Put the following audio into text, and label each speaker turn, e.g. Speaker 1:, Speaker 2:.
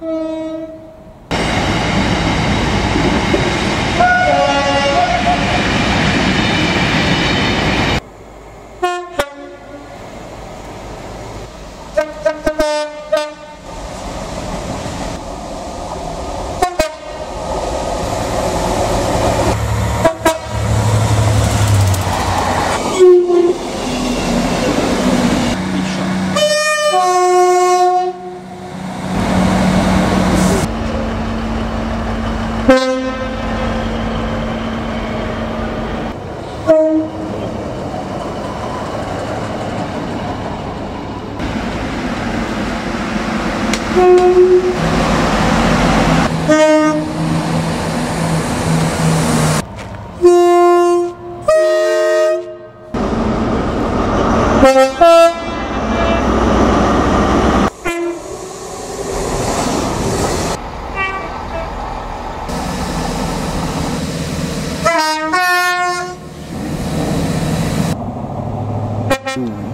Speaker 1: Hum. Ooh. Ừ. Mm.